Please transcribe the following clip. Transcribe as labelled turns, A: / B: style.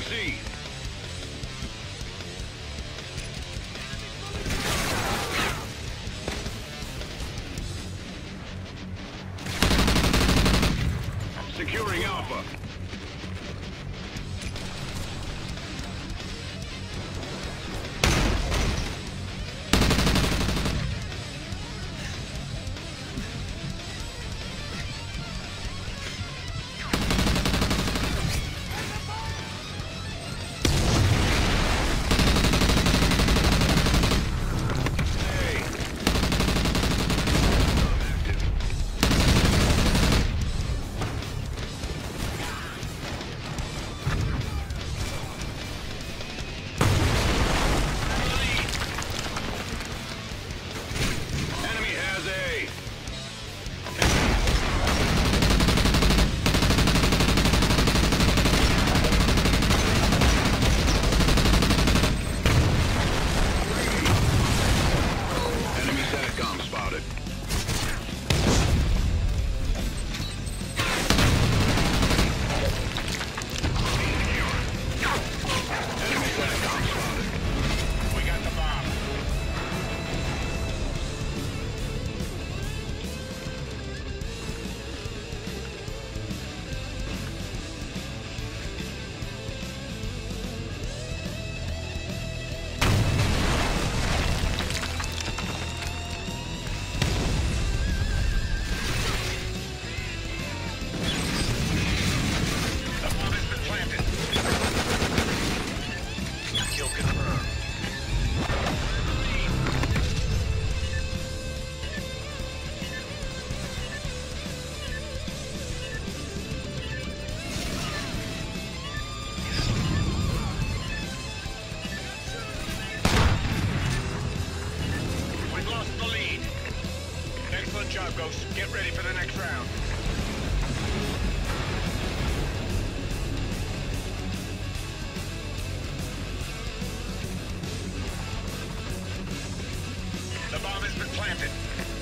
A: Securing go, Ghost. Get ready for the next round. The bomb has been planted.